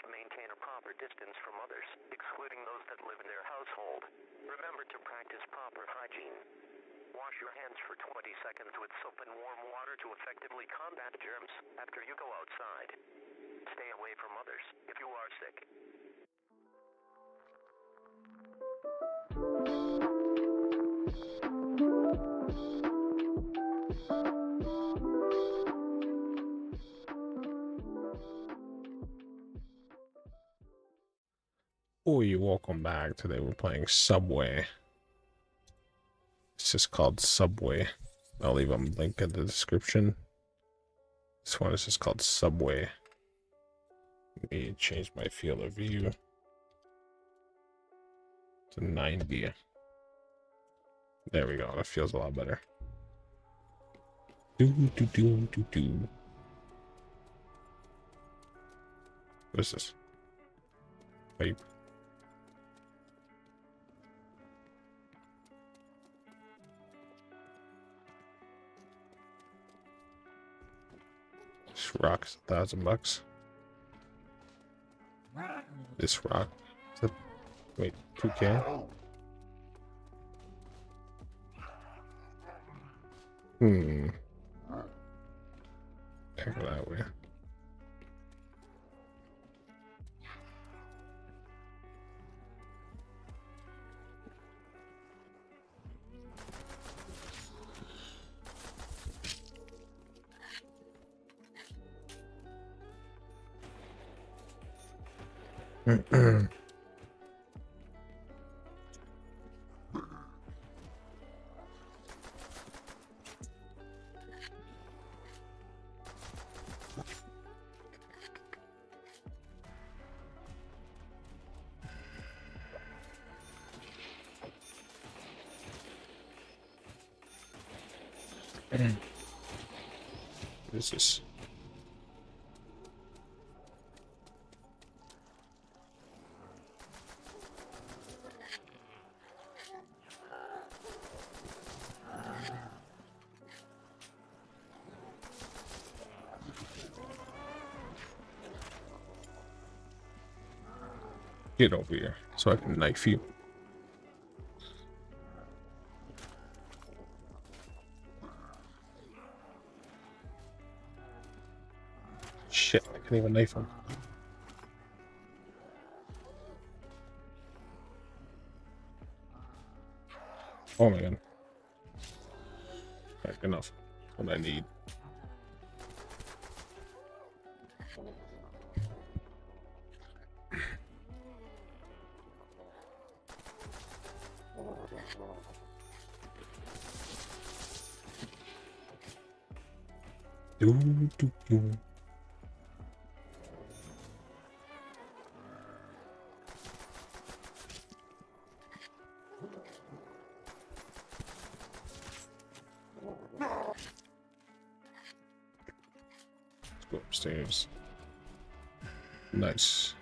must maintain a proper distance from others, excluding those that live in their household. Remember to practice proper hygiene. Wash your hands for 20 seconds with soap and warm water to effectively combat germs after you go outside. Stay away from others if you are sick. Oi, welcome back. Today we're playing Subway. It's just called Subway. I'll leave a link in the description. This one is just called Subway. Let me change my field of view to 90. There we go. That feels a lot better. Do do do do do. What is this? Pipe. This rock's a thousand bucks. This rock. Is that, wait, 2K? Hmm. Back that way. What is Get over here so I can knife you. Shit, I can't even knife him. Oh my god. Back enough. What I need. Go upstairs. Nice.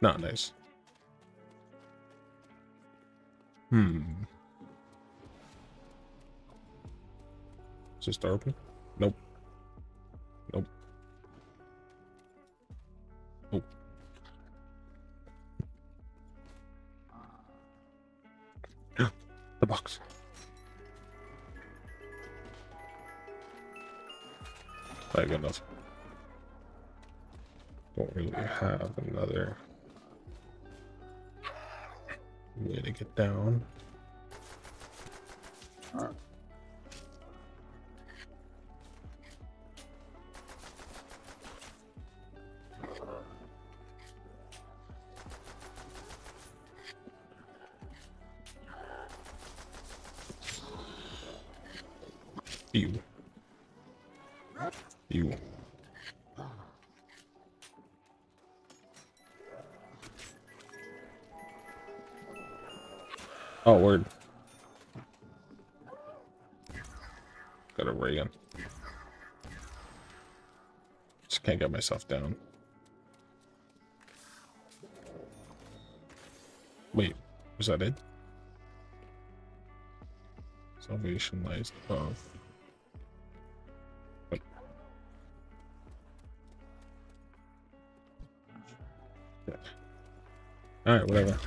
Not nice. Hmm. Is this open? Nope. You. You. Oh, word. Got a ray gun. Just can't get myself down. Wait, was that it? Salvation lies above. Alright, whatever.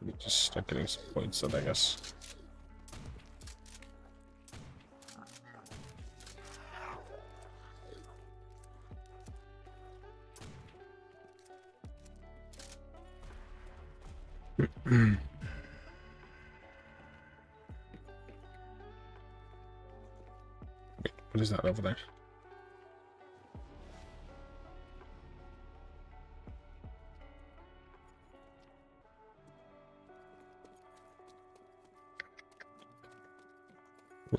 We just start getting some points then, I guess. Wait, what is that over there?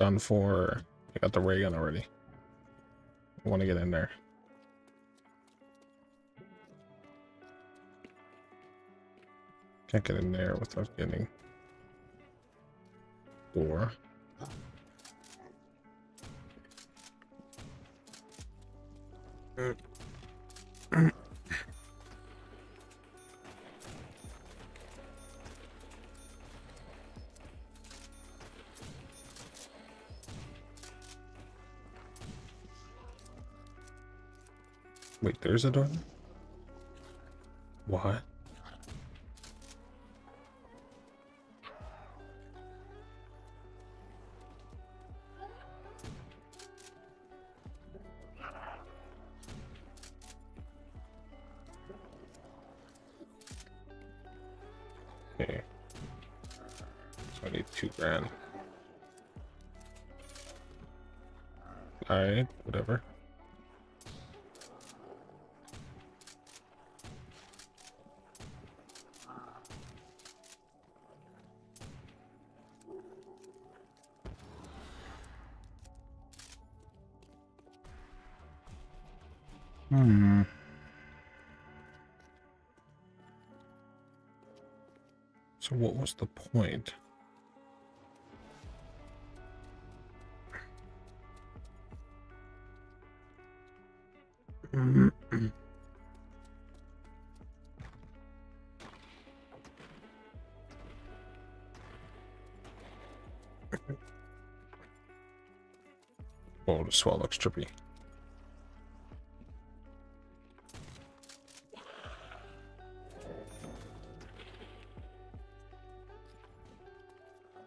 Run for. I got the ray gun already. I want to get in there. Can't get in there without getting door. Wait, hmm. There's a door? What? Hmm. So what was the point? Oh, the swell looks trippy.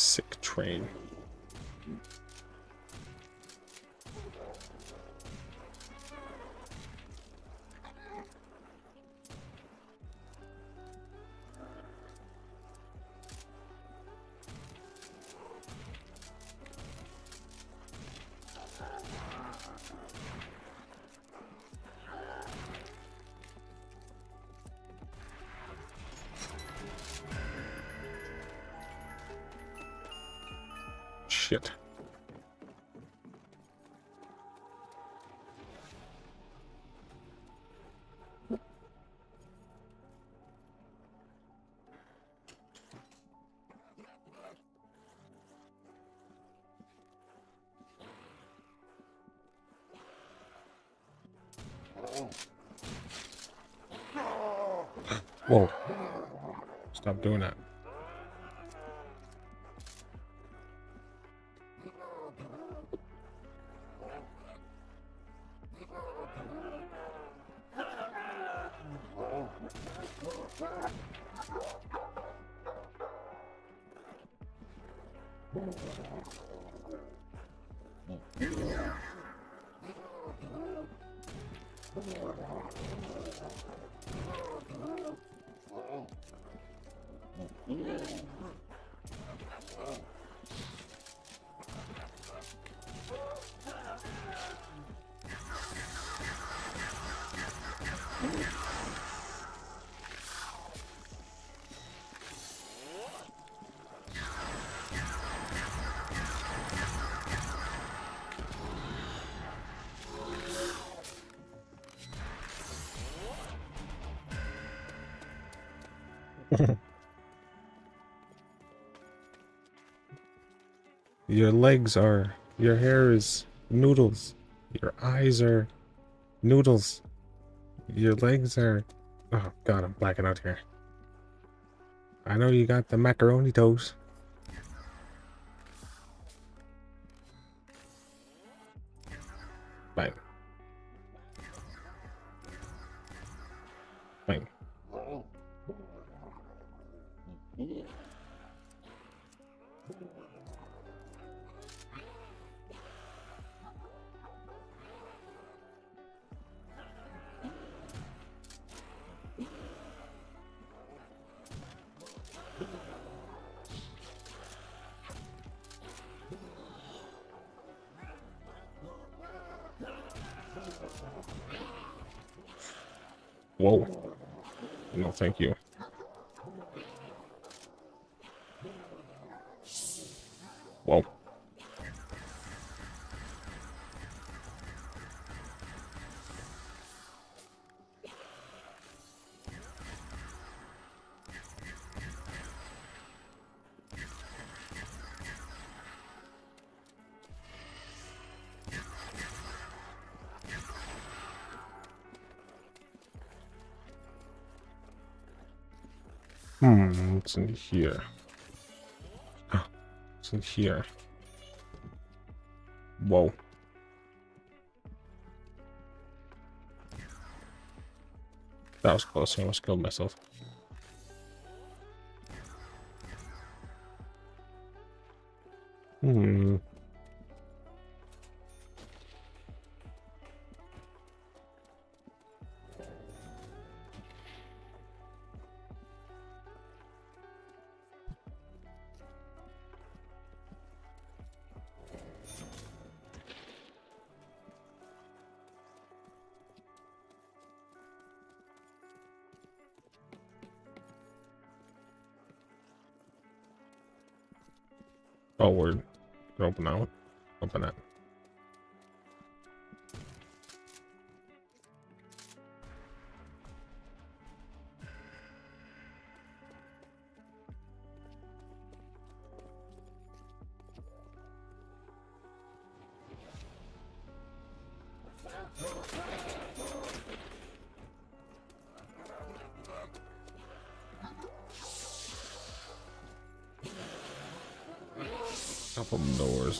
Sick train. Whoa. Stop doing that. Your legs are. Your hair is noodles. Your eyes are noodles. Your legs are. Oh, God, I'm blacking out here. I know you got the macaroni toes. Whoa. No, thank you. Hmm, what's in here? Ah, what's in here? Whoa. That was close. I almost killed myself. Open that.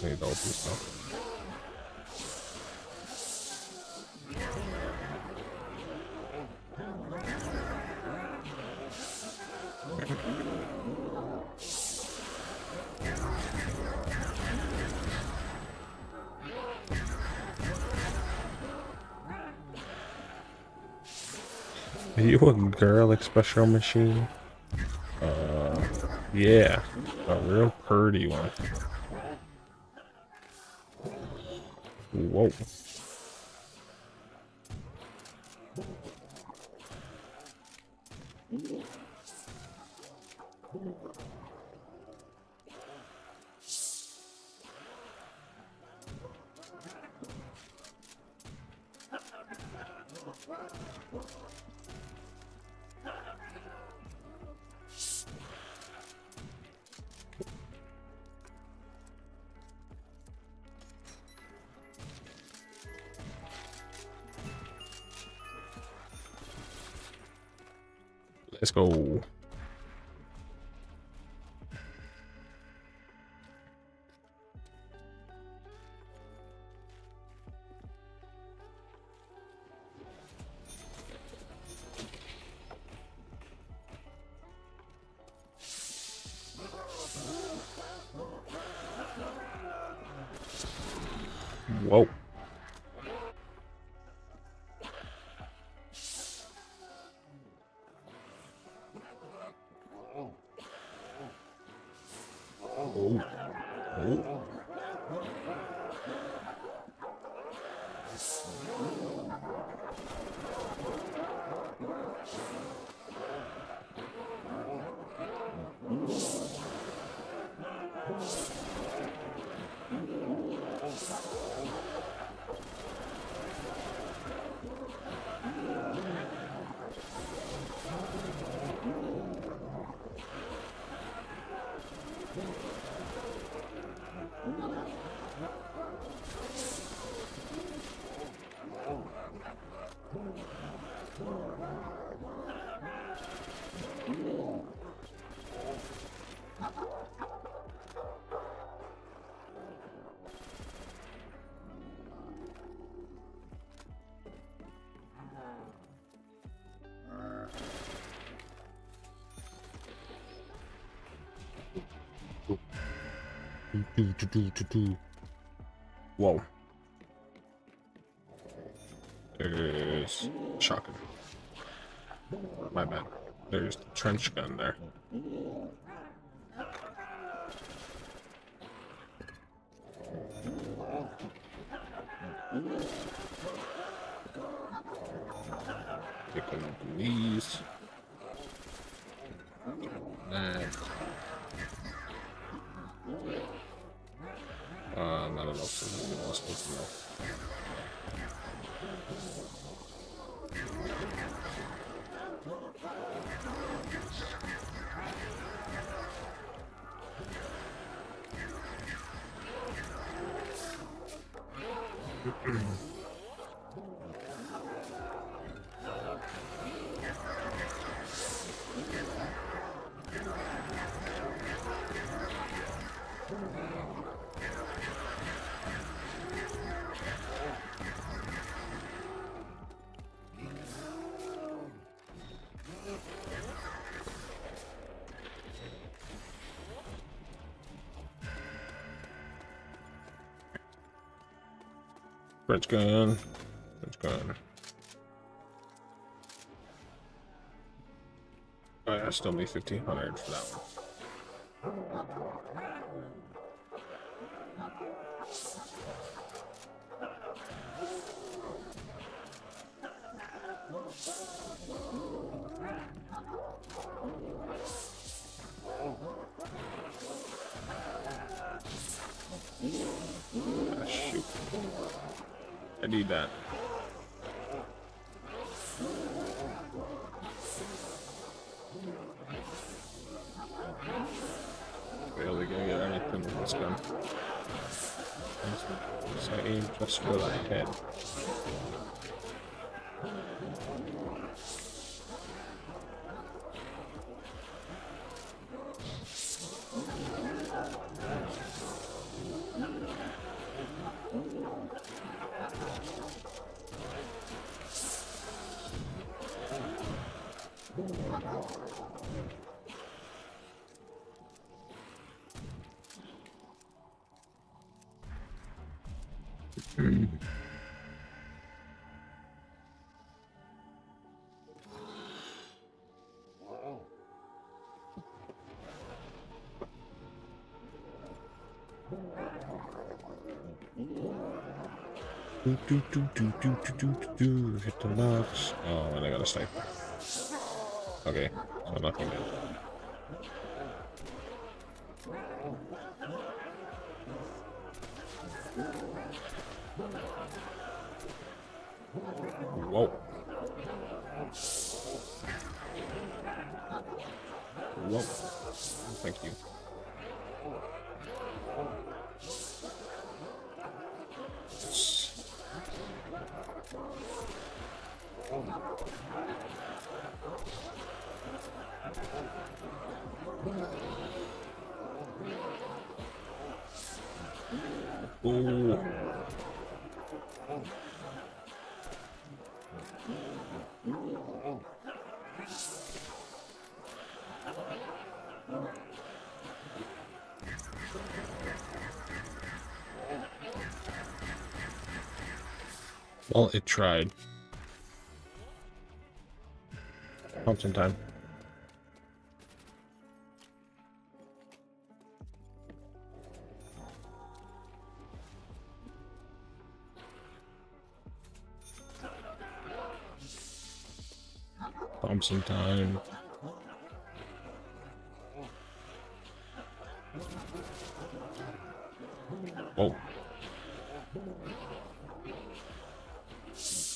Doors need to open stuff. Are you a girl special machine? Uh, yeah, a real pretty one. Whoa. Let's go. Whoa. There's shotgun. My bad. There's the trench gun there. Pick of these. French gun. trench gun. Oh yeah, I still need 1500 for that one. I can always come. So you just for that head. Do, do, do, do, do, do, do, do. Hit the nuts. Oh, and I got a sniper. Okay, so nothing good. Whoa. Whoa. Thank you. Well, it tried. Thompson time. Time. Whoa. Oh.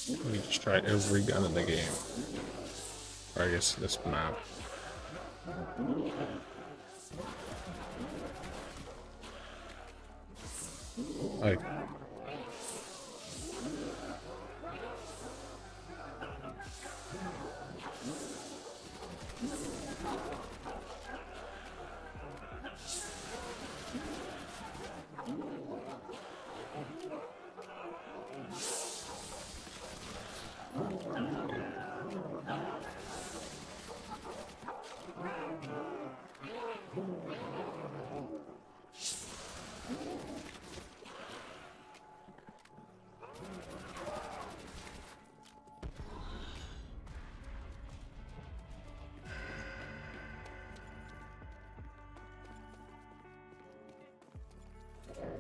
Let me just try every gun in the game. Or I guess this map. Like.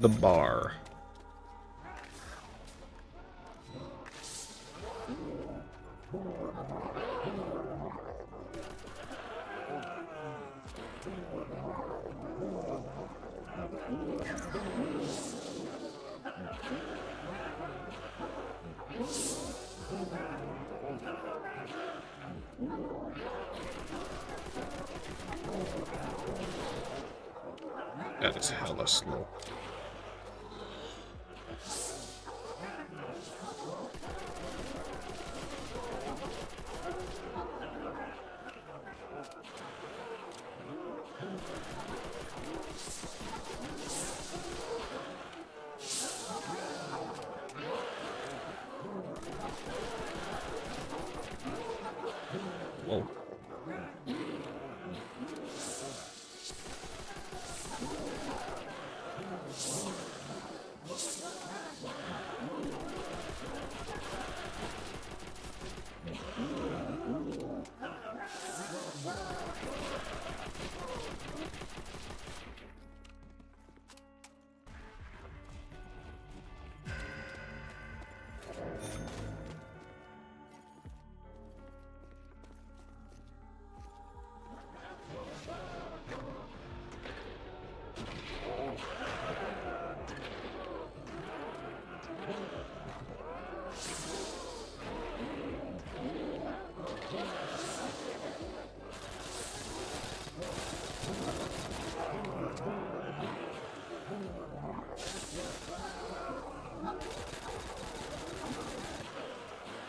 The bar. That is hella slow.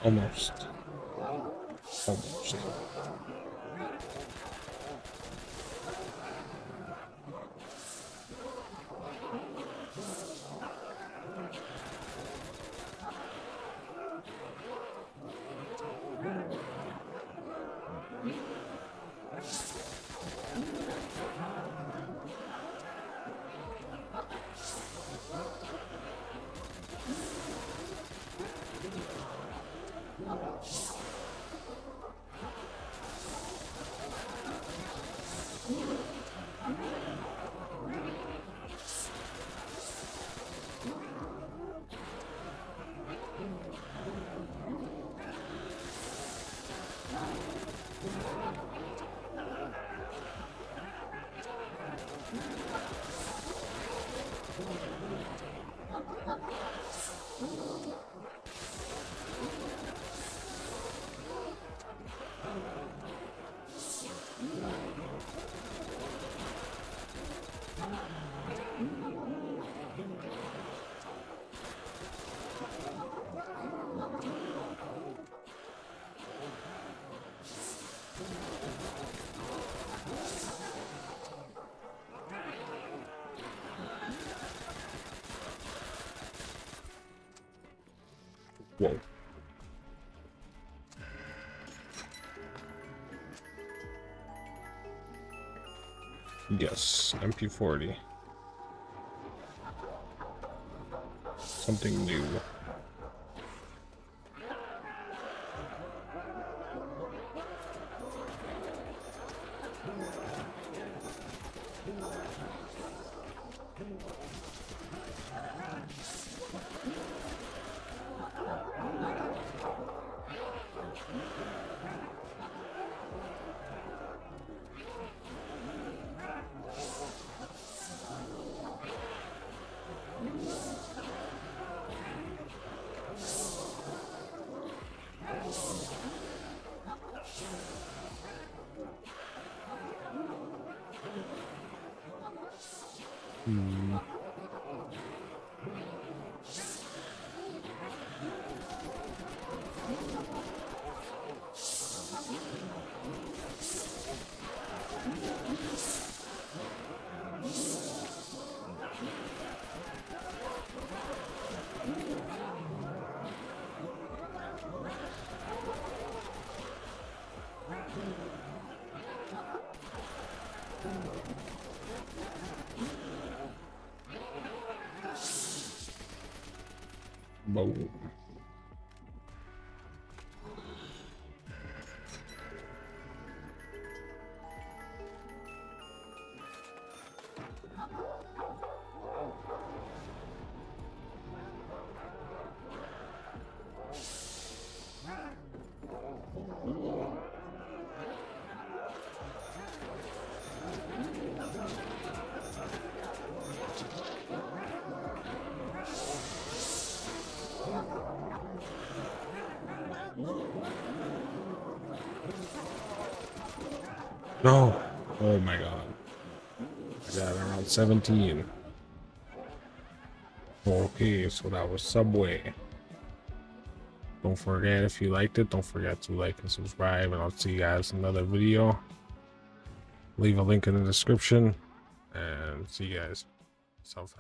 Almost. Almost. Yes, MP40. Something new. Boom. No. Oh my god. I got around 17. Okay, so that was Subway. Don't forget if you liked it, don't forget to like and subscribe, and I'll see you guys in another video. Leave a link in the description, and see you guys. Self